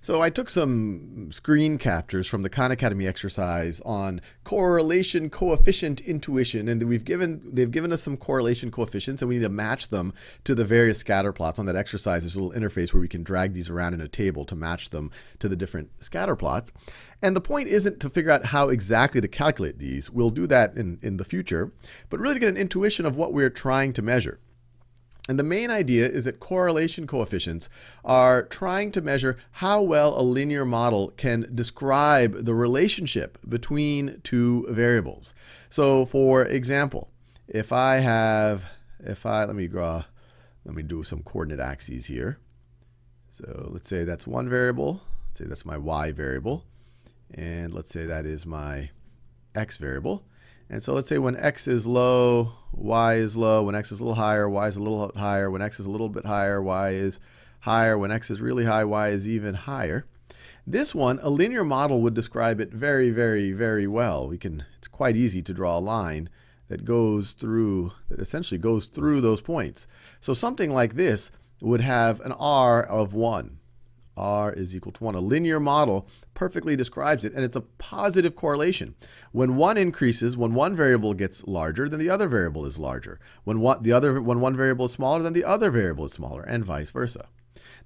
So I took some screen captures from the Khan Academy exercise on correlation coefficient intuition, and we've given they've given us some correlation coefficients, and we need to match them to the various scatter plots on that exercise. There's a little interface where we can drag these around in a table to match them to the different scatter plots. And the point isn't to figure out how exactly to calculate these. We'll do that in, in the future, but really to get an intuition of what we're trying to measure. And the main idea is that correlation coefficients are trying to measure how well a linear model can describe the relationship between two variables. So for example, if I have, if I, let me draw, let me do some coordinate axes here. So let's say that's one variable, let's say that's my y variable, and let's say that is my x variable. And so let's say when x is low, y is low. When x is a little higher, y is a little higher. When x is a little bit higher, y is higher. When x is really high, y is even higher. This one, a linear model would describe it very, very, very well. We can, it's quite easy to draw a line that goes through, that essentially goes through those points. So something like this would have an r of 1 r is equal to 1. A linear model perfectly describes it, and it's a positive correlation. When one increases, when one variable gets larger, then the other variable is larger. When one, the other, when one variable is smaller, then the other variable is smaller, and vice versa.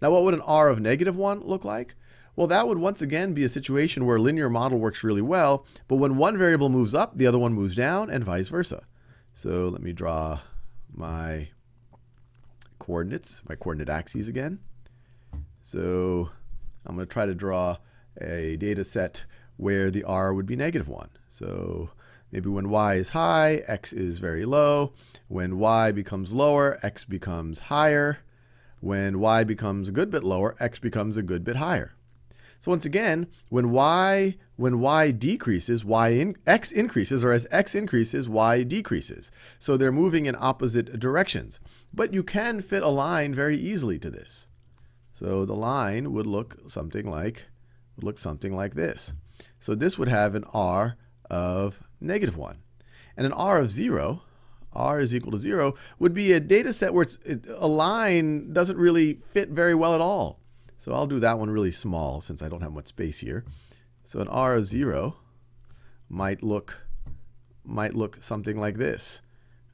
Now, what would an r of negative 1 look like? Well, that would once again be a situation where a linear model works really well, but when one variable moves up, the other one moves down, and vice versa. So let me draw my coordinates, my coordinate axes again. So I'm going to try to draw a data set where the r would be negative 1. So maybe when y is high, x is very low. When y becomes lower, x becomes higher. When y becomes a good bit lower, x becomes a good bit higher. So once again, when y when y decreases, y in, x increases, or as x increases, y decreases. So they're moving in opposite directions. But you can fit a line very easily to this. So the line would look something like would look something like this. So this would have an r of negative 1. And an r of 0, r is equal to 0, would be a data set where it, a line doesn't really fit very well at all. So I'll do that one really small since I don't have much space here. So an r of 0 might look might look something like this.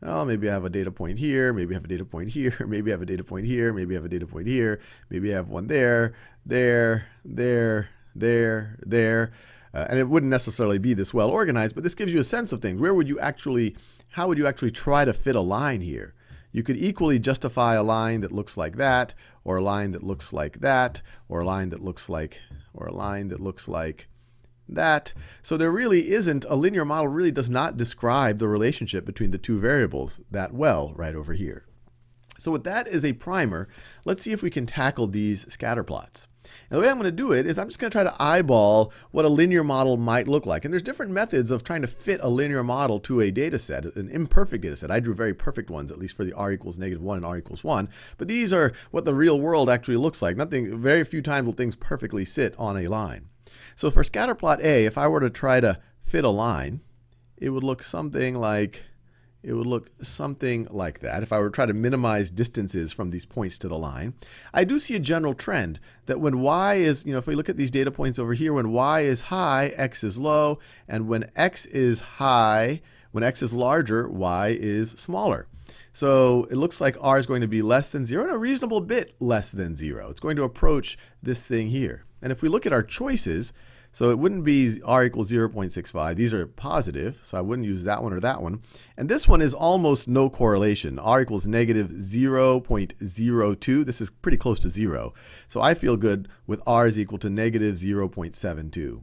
Oh, maybe I have a data point here, maybe I have a data point here, maybe I have a data point here, maybe I have a data point here, maybe I have one there, there, there, there, there. Uh, and it wouldn't necessarily be this well organized, but this gives you a sense of things. Where would you actually, how would you actually try to fit a line here? You could equally justify a line that looks like that, or a line that looks like that, or a line that looks like, or a line that looks like that. So there really isn't, a linear model really does not describe the relationship between the two variables that well right over here. So with that as a primer, let's see if we can tackle these scatter plots. And the way I'm going to do it is I'm just going to try to eyeball what a linear model might look like. And there's different methods of trying to fit a linear model to a data set, an imperfect data set. I drew very perfect ones, at least for the r equals negative 1 and r equals 1. But these are what the real world actually looks like. Nothing, very few times will things perfectly sit on a line. So for scatterplot A, if I were to try to fit a line, it would look something like it would look something like that if I were to try to minimize distances from these points to the line. I do see a general trend that when y is, you know, if we look at these data points over here, when y is high, x is low, and when x is high, when x is larger, y is smaller. So it looks like r is going to be less than 0 and a reasonable bit less than 0. It's going to approach this thing here. And if we look at our choices, so it wouldn't be r equals 0.65. These are positive, so I wouldn't use that one or that one. And this one is almost no correlation. r equals negative 0.02. This is pretty close to 0. So I feel good with r is equal to negative 0.72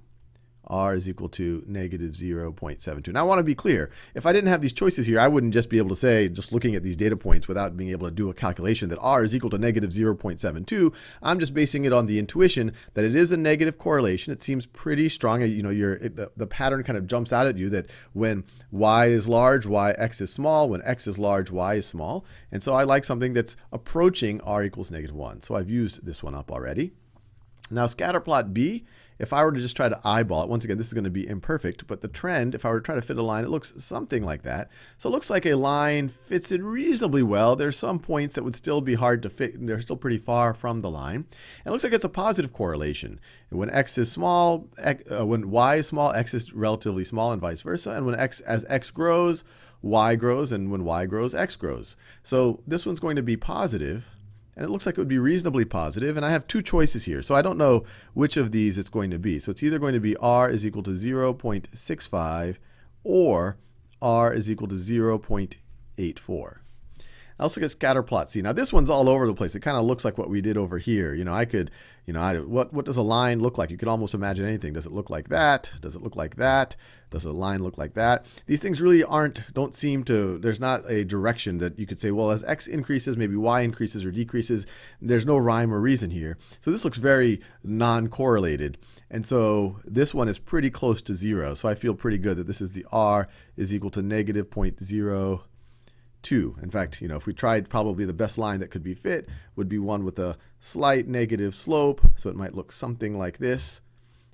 r is equal to negative 0.72. Now I want to be clear, if I didn't have these choices here, I wouldn't just be able to say, just looking at these data points without being able to do a calculation that r is equal to negative 0.72. I'm just basing it on the intuition that it is a negative correlation. It seems pretty strong. You know, the, the pattern kind of jumps out at you that when y is large, y x is small. When x is large, y is small. And so I like something that's approaching r equals negative 1. So I've used this one up already. Now scatterplot B, if I were to just try to eyeball it, once again, this is going to be imperfect, but the trend, if I were to try to fit a line, it looks something like that. So it looks like a line fits in reasonably well. There's some points that would still be hard to fit. and They're still pretty far from the line. And it looks like it's a positive correlation. When x is small, uh, when y is small, x is relatively small and vice versa. And when x, as x grows, y grows, and when y grows, x grows. So this one's going to be positive and it looks like it would be reasonably positive, and I have two choices here. So I don't know which of these it's going to be. So it's either going to be r is equal to 0.65 or r is equal to 0.84. Let's look at scatter plot C. Now this one's all over the place. It kind of looks like what we did over here. You know, I could, you know, I, what, what does a line look like? You could almost imagine anything. Does it look like that? Does it look like that? Does a line look like that? These things really aren't, don't seem to, there's not a direction that you could say, well, as X increases, maybe Y increases or decreases. There's no rhyme or reason here. So this looks very non-correlated. And so this one is pretty close to zero. So I feel pretty good that this is the R is equal to negative 0.0 2. In fact, you know, if we tried, probably the best line that could be fit would be one with a slight negative slope. So it might look something like this.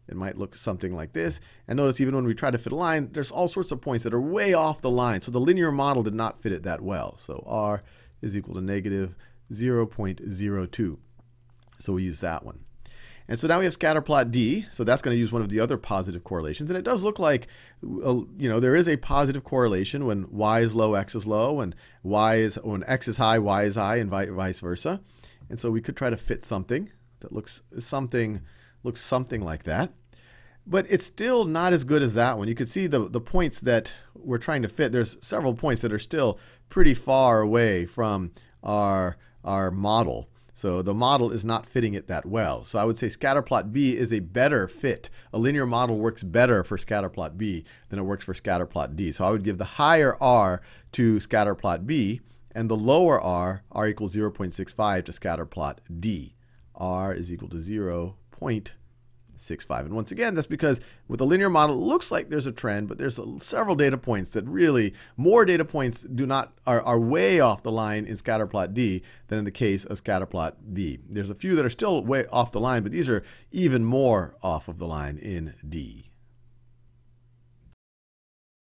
It might look something like this. And notice even when we try to fit a line, there's all sorts of points that are way off the line. So the linear model did not fit it that well. So r is equal to negative 0.02. So we use that one. And so now we have scatterplot D. So that's going to use one of the other positive correlations. And it does look like, uh, you know, there is a positive correlation when y is low, x is low, and y is when x is high, y is high, and vice versa. And so we could try to fit something that looks something looks something like that. But it's still not as good as that one. You can see the, the points that we're trying to fit. There's several points that are still pretty far away from our, our model. So the model is not fitting it that well. So I would say scatterplot B is a better fit. A linear model works better for scatterplot B than it works for scatterplot D. So I would give the higher R to scatterplot B and the lower R, R equals 0.65 to scatterplot D. R is equal to 0.65. 6.5. And once again, that's because with a linear model, it looks like there's a trend, but there's several data points that really, more data points do not are, are way off the line in scatterplot D than in the case of scatterplot B. There's a few that are still way off the line, but these are even more off of the line in D.